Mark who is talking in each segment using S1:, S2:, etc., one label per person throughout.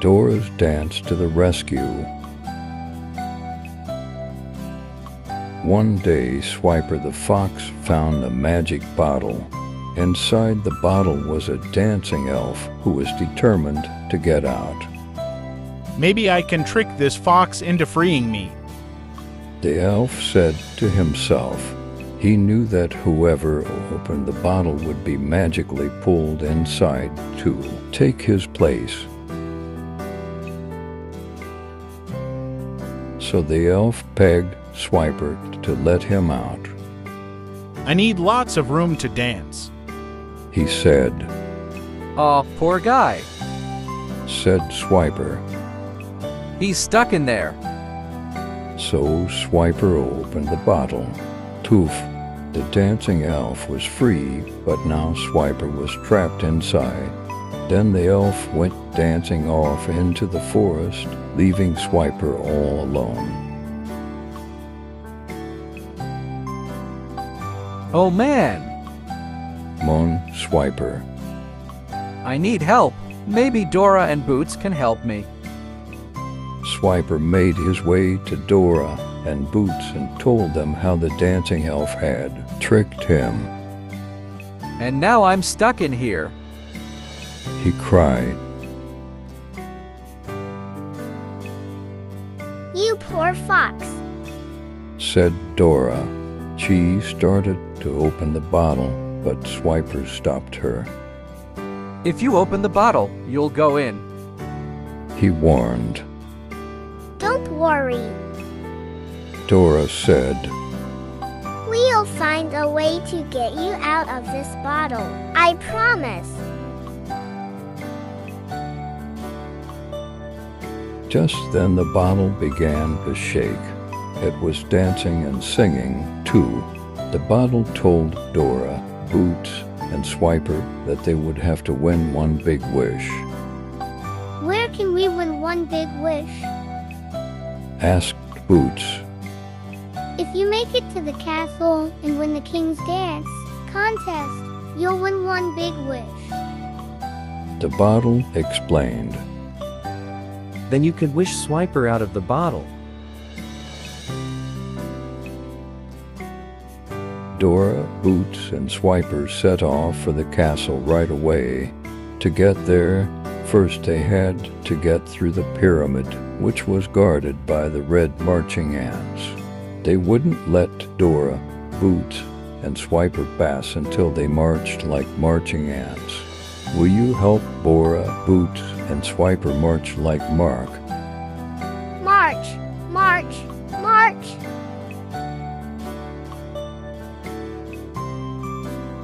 S1: Dora's dance to the rescue. One day, Swiper the fox found a magic bottle. Inside the bottle was a dancing elf who was determined to get out.
S2: Maybe I can trick this fox into freeing me.
S1: The elf said to himself, he knew that whoever opened the bottle would be magically pulled inside to take his place. So the elf pegged Swiper to let him out.
S2: I need lots of room to dance.
S1: He said,
S3: Aw, poor guy.
S1: said Swiper.
S3: He's stuck in there.
S1: So Swiper opened the bottle. Toof, the dancing elf was free, but now Swiper was trapped inside. Then the elf went dancing off into the forest, leaving Swiper all alone.
S3: Oh man,
S1: moaned Swiper.
S3: I need help. Maybe Dora and Boots can help me.
S1: Swiper made his way to Dora and Boots and told them how the dancing elf had tricked him.
S3: And now I'm stuck in here.
S1: He cried.
S4: You poor fox.
S1: said Dora. She started to open the bottle, but Swiper stopped her.
S3: If you open the bottle, you'll go in.
S1: He warned.
S4: Don't worry.
S1: Dora said,
S4: We'll find a way to get you out of this bottle. I promise.
S1: Just then the bottle began to shake. It was dancing and singing, too. The bottle told Dora, Boots, and Swiper that they would have to win one big wish.
S4: Where can we win one big wish?
S1: Asked Boots.
S4: If you make it to the castle and win the King's Dance contest, you'll win one big wish.
S1: The bottle explained.
S5: Then you could wish Swiper out of the bottle.
S1: Dora, Boots, and Swiper set off for the castle right away. To get there, first they had to get through the pyramid, which was guarded by the red marching ants. They wouldn't let Dora, Boots, and Swiper pass until they marched like marching ants. Will you help Dora, Boots, and Swiper march like Mark?
S4: March, march, march.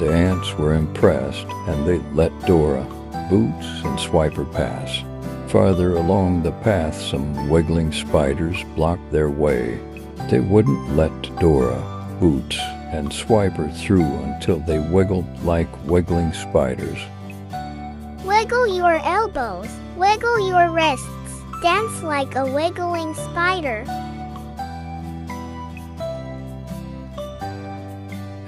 S1: The ants were impressed and they let Dora, Boots, and Swiper pass. Farther along the path, some wiggling spiders blocked their way. They wouldn't let Dora, Boots, and Swiper through until they wiggled like wiggling spiders.
S4: Wiggle your elbows, wiggle your wrists, dance like a wiggling spider.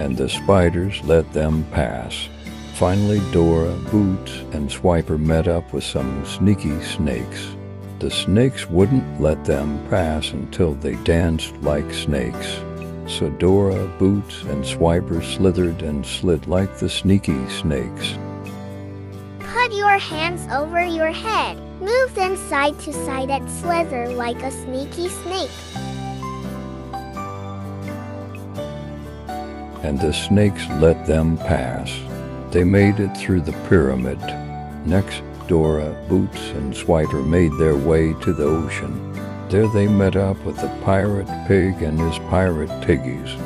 S1: and the spiders let them pass. Finally, Dora, Boots, and Swiper met up with some sneaky snakes. The snakes wouldn't let them pass until they danced like snakes. So Dora, Boots, and Swiper slithered and slid like the sneaky snakes.
S4: Put your hands over your head. Move them side to side and slither like a sneaky snake.
S1: and the snakes let them pass. They made it through the pyramid. Next, Dora, Boots, and Swiper made their way to the ocean. There they met up with the pirate pig and his pirate piggies.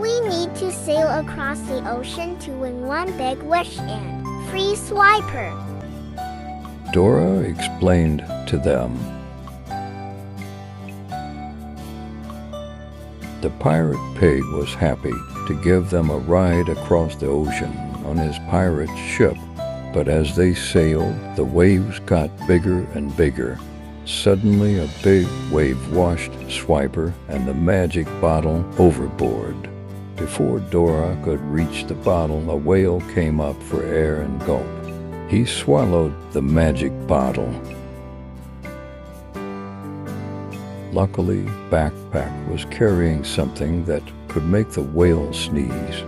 S4: We need to sail across the ocean to win one big wish and Swiper.
S1: Dora explained to them. The pirate pig was happy to give them a ride across the ocean on his pirate ship, but as they sailed, the waves got bigger and bigger. Suddenly, a big wave washed Swiper and the magic bottle overboard. Before Dora could reach the bottle, a whale came up for air and gulp. He swallowed the magic bottle. Luckily, Backpack was carrying something that could make the whale sneeze.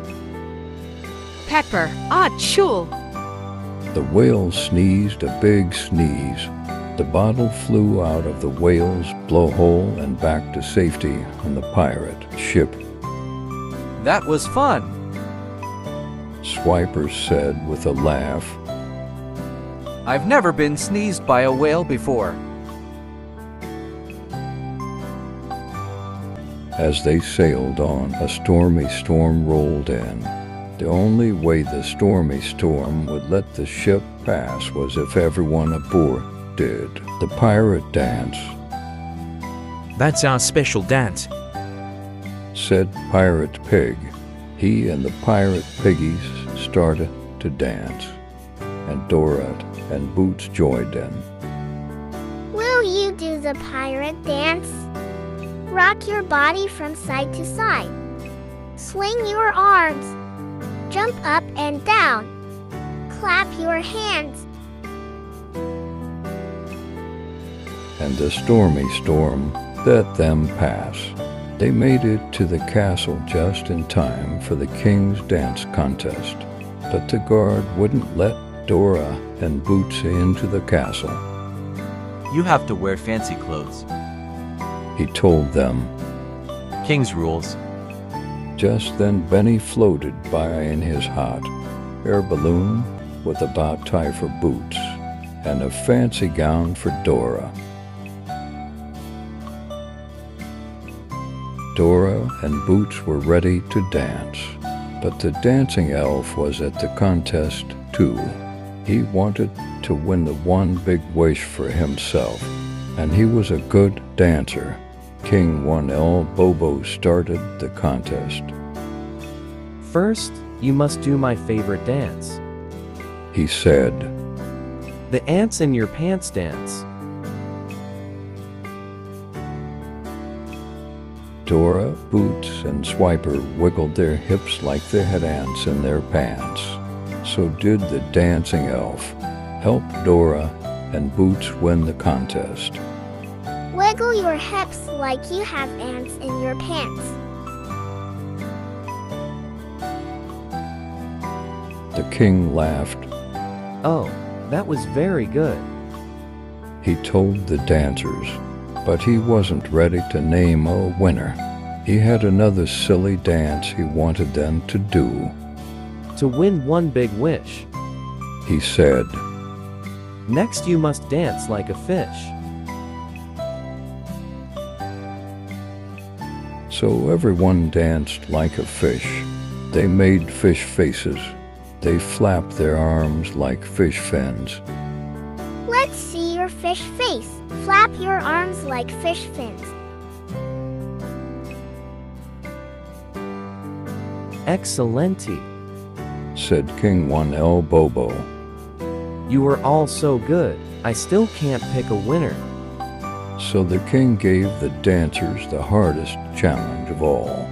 S6: Pepper, ah, chul.
S1: The whale sneezed a big sneeze. The bottle flew out of the whale's blowhole and back to safety on the pirate ship.
S3: That was fun.
S1: Swiper said with a laugh.
S3: I've never been sneezed by a whale before.
S1: As they sailed on, a stormy storm rolled in. The only way the stormy storm would let the ship pass was if everyone aboard did the pirate dance,
S7: That's our special dance.
S1: Said Pirate Pig. He and the pirate piggies started to dance, and Dora and Boots joined in.
S4: Will you do the pirate dance? Rock your body from side to side. Swing your arms. Jump up and down. Clap your hands.
S1: and the stormy storm let them pass. They made it to the castle just in time for the king's dance contest, but the guard wouldn't let Dora and Boots into the castle.
S8: You have to wear fancy clothes.
S1: He told them.
S8: King's rules.
S1: Just then Benny floated by in his hot air balloon with a bow tie for Boots and a fancy gown for Dora. Dora and Boots were ready to dance, but the dancing elf was at the contest too. He wanted to win the one big wish for himself, and he was a good dancer. King Juan El Bobo started the contest.
S5: First, you must do my favorite dance.
S1: He said,
S5: The ants in your pants dance.
S1: Dora, Boots, and Swiper wiggled their hips like they had ants in their pants. So did the dancing elf. Help Dora and Boots win the contest.
S4: Wiggle your hips like you have ants in your pants.
S1: The king laughed.
S5: Oh, that was very good.
S1: He told the dancers, but he wasn't ready to name a winner. He had another silly dance he wanted them to do.
S5: To win one big wish.
S1: He said,
S5: Next, you must dance like a fish.
S1: So everyone danced like a fish. They made fish faces. They flapped their arms like fish fins.
S4: Let's see your fish face. Flap your arms like fish fins.
S5: Excellenti.
S1: said King Juan El Bobo.
S5: You were all so good, I still can't pick a winner.
S1: So the king gave the dancers the hardest challenge of all.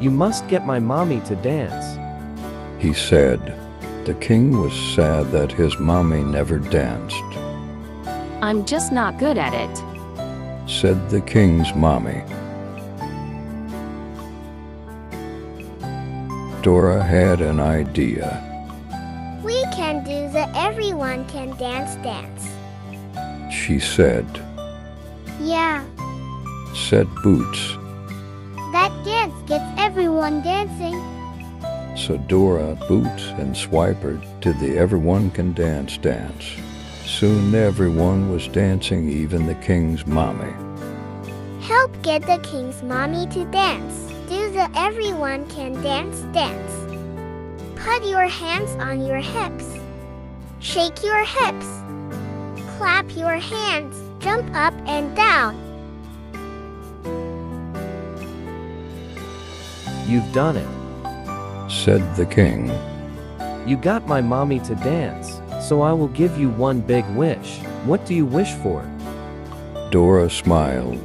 S5: You must get my mommy to dance.
S1: He said, the king was sad that his mommy never danced,
S6: I'm just not good at it.
S1: said the king's mommy. Dora had an idea.
S4: We can do the everyone can dance dance.
S1: She said,
S4: Yeah,
S1: said Boots.
S4: that dance gets everyone dancing.
S1: So Dora, Boots, and Swiper did the Everyone Can Dance dance. Soon everyone was dancing, even the king's mommy.
S4: Help get the king's mommy to dance. Do the everyone can dance dance. Put your hands on your hips. Shake your hips. Clap your hands. Jump up and down.
S5: You've done it.
S1: Said the king.
S5: You got my mommy to dance, so I will give you one big wish. What do you wish for?
S1: Dora smiled.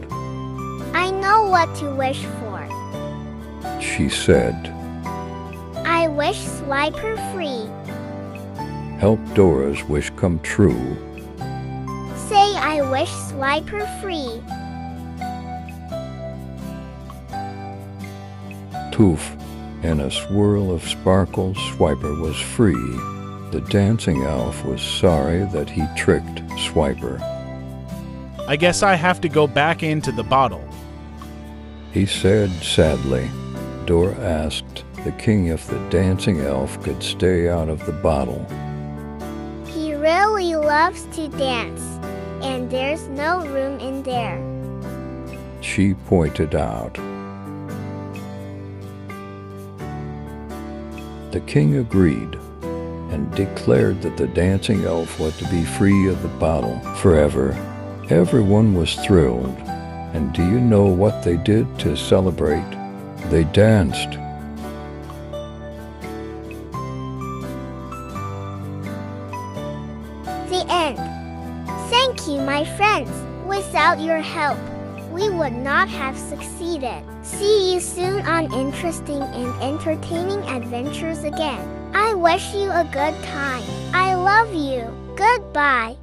S4: I know what to wish for.
S1: She said,
S4: I wish Swiper free.
S1: help Dora's wish come true.
S4: Say I wish Swiper free.
S1: Poof! In a swirl of sparkles, Swiper was free. The dancing elf was sorry that he tricked Swiper.
S2: I guess I have to go back into the bottle.
S1: He said sadly. Dora asked the king if the dancing elf could stay out of the bottle.
S4: He really loves to dance, and there's no room in there.
S1: She pointed out. The king agreed and declared that the dancing elf was to be free of the bottle forever. Everyone was thrilled, and do you know what they did to celebrate? They danced.
S4: The end. Thank you, my friends. Without your help, we would not have succeeded. See you soon on interesting and entertaining adventures again. Wish you a good time. I love you. Goodbye.